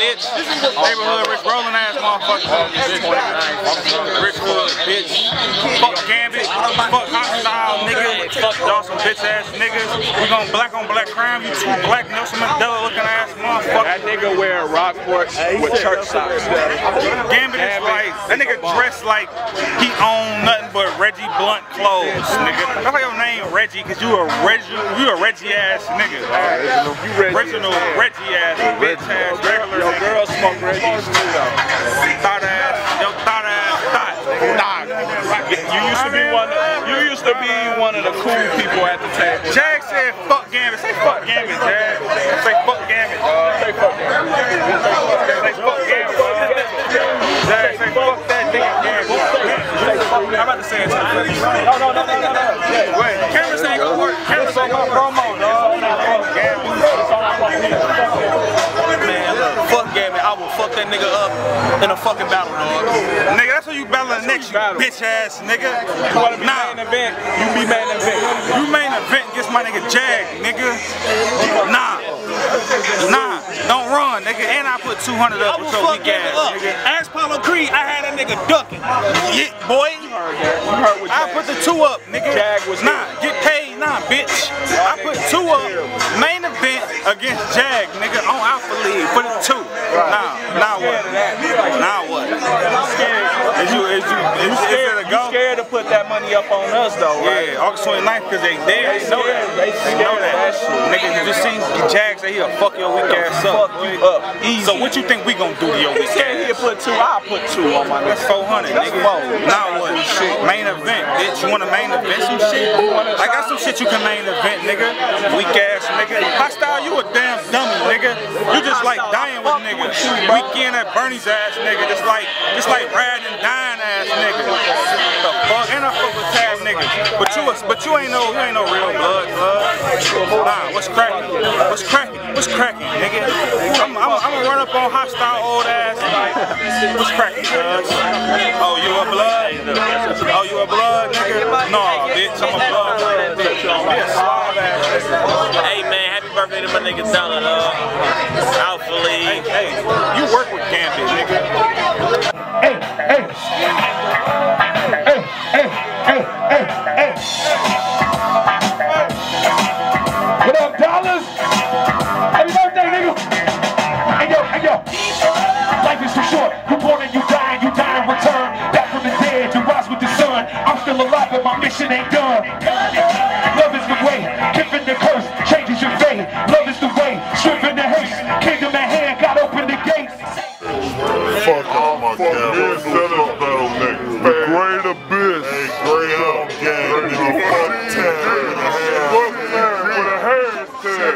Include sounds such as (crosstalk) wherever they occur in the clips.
bitch. Neighborhood Rich Rolling ass motherfucker. Rich Hood, bitch. Fuck Gambit. Fuck Hostile, nigga. Y'all some bitch ass niggas. We gon' black on black crime. You two black Nelson Mandela looking ass motherfucker. That nigga wear Rockports with church socks. Gambit is like, that nigga dressed like he own nothing but Reggie Blunt clothes, nigga. That's why your name Reggie, cause you a Reggie, you a Reggie ass nigga. You Reggie. Original Reggie ass, bitch ass, regular Your nigga. girl smoke Reggie's. Thought ass, yo thought ass, thought. You used to be one. You used to be one of the cool people at the table. Jag said fuck Gambit. Say fuck Gambit, Jag. Say fuck Gambit. Say fuck that. Say fuck Gambit. Jag, say fuck that nigga Gambit. I'm about to say it to No, no, no, no, no, no. Wait, cameras ain't gonna work. In a fucking battle, dog. Nigga, that's who you battling next, you Battle. bitch ass nigga. You wanna be Nah, main event? You be main event. you main event against my nigga Jag, nigga. Nah. Nah, don't run, nigga. And I put 200 up with your fuck weak up. nigga. Ask Paulo Creed, I had that nigga ducking. Yeah, boy. You heard what I put the two up, nigga. Jag was nah, get paid, nah, bitch. I put two up, main event against Jag, nigga, on Alpha League for the two. Nah, now what? Now what? Is you, is you, is, is scared, you scared to put that money up on us though, right? Yeah, August 29th because they there. They know that. They They know that shit. Nigga, you just seen Jag say he'll fuck your weak ass up. Fuck you up. Easy. So what you think we gonna do to your He weak said ass? he'd put two. I'll put two on my That's nigga. 400, That's nigga. four. Now what? Main event, bitch. You want to main event some shit? I got some shit you can main event, nigga. Weak ass nigga. Hostile, you a damn dummy, Weekend at Bernie's ass, nigga. Just like, just like riding and dying ass nigga. The fuck? And I fuck with tab niggas. But you, was- but you ain't no, you ain't no real blood, blood. Nah, what's cracking? What's cracking? What's cracking, nigga? I'm, I'm, gonna run up on hostile old ass. What's cracking, cuz? Oh, you a blood? Oh, you a blood, nigga? No, bitch, I'm a blood. Be a slob ass nigga. Hey, man, happy birthday to my nigga Dollar, dog. Uh, Alpha Hey, League. hey, you work with Gambit, nigga. hey, hey, hey, hey, hey, hey, hey. What up, dollars? Happy birthday, nigga. Hey, yo, hey, yo. Life is too short. You born and you die, and you die in return. Back from the dead, you rise with the sun. I'm still alive, but my mission ain't done.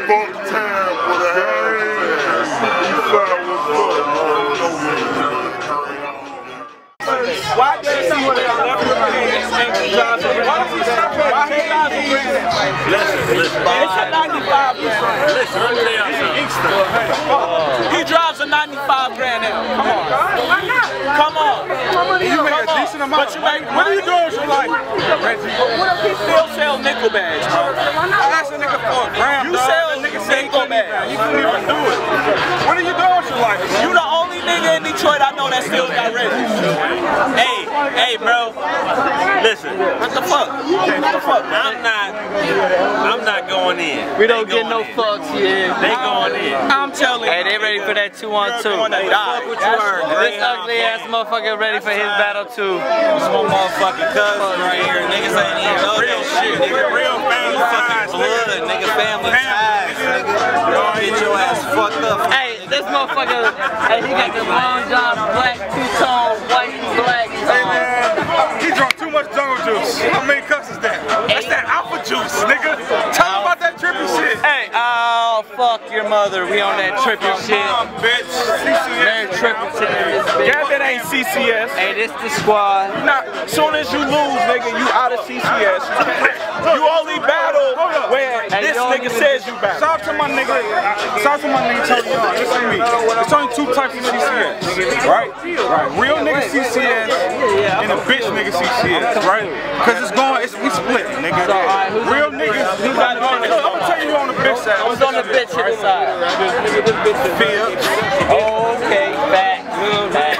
Fuck town with a hashtag. You what's up. Why did he see what they left with Why does he stop at Why he Listen, listen. It's a 95 grand. Listen, let me tell y'all something. He drives a 95 grand now. Come on. Come on. You make a decent amount. But you make What are you doing with your life? Reggie? What if he still sell nickel bags, bro? I asked a nigga for a gram, You sell That nigga said he nickel couldn't even, bags. he couldn't even do it. What are you doing with your life? You the only nigga in Detroit I know that still got ready. Hey, hey, bro. Listen. What the fuck? What the fuck? I'm not. I'm not going in. We don't get no in. fucks here. They going in. I'm telling you. Hey, they ready for that two on two. Hey, fuck what you heard. This ugly ass motherfucker ready for his battle too. This my motherfucking cousin right here. Niggas ain't even know that shit. Nigga, Real family ties, fucking blood, nigga, family ties, nigga. Don't get your ass fucked up. Hey, this motherfucker, hey, he got the long john, black two-tone, white and black. Hey man, he drunk too much jungle juice. How many cups is that? That's that alpha juice, nigga. Tell him about that trippy shit. Hey, oh, fuck your mother. We on that trippy shit. Mom, bitch. Very trippy shit in this bitch. Gambit ain't CCS. Hey, this the squad. Nah, soon as you lose, nigga, you out of CCS. (laughs) you only battle when Hey, this you only nigga says you battle. Shout out to my nigga. Shout out to my nigga Tony Young. Listen to me. It's only two types of CCS, right? Right. Real nigga CCS and a bitch nigga CCS, right? Cause it's going, it's we split, nigga. Real niggas. bitch? Who's on the I'm bitch? gonna tell you who on the bitch side. Who's on the bitch hit side? Fields. Okay, back, back.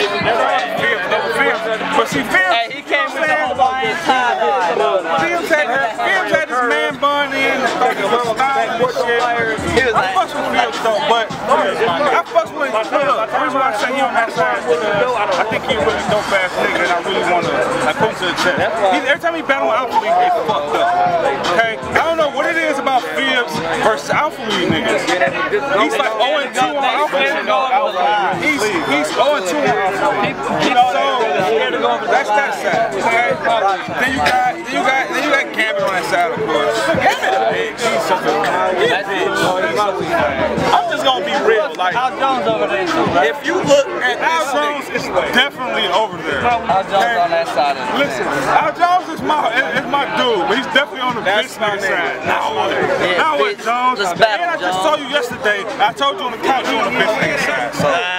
Fields, nigga, Fields. But see, Fields. Hey, he came with the saying? Hawaiian tie in, like a little style and shit. He was I like, fucks with Fields though, but I with, look, the reason why I say he on that side, I think he a really dope ass nigga and I really wanna, like, put him to the chest. He, every time he battle Alpha League, he fucked up. Okay? I don't know what it is about Fields versus Alpha League niggas. He's like 0 and 2 on Alpha League. He's, he's 0 and 2 on Alpha League. So, that's that side. Okay? Then you got, then you got, then you got Gambit on that side, of course. Gambit. He's such a bitch. I'm just gonna be real. Like, Al Jones over there too, right? if you look at Al this Jones is definitely over there. Al Jones on that side of the Listen, Al Jones is my is my dude, but he's definitely on the bitch nigga side. Now what? Yeah, Now what, bitch. Jones? Let's And I just saw you yesterday. I told you on the couch you on the bitch nigga side. So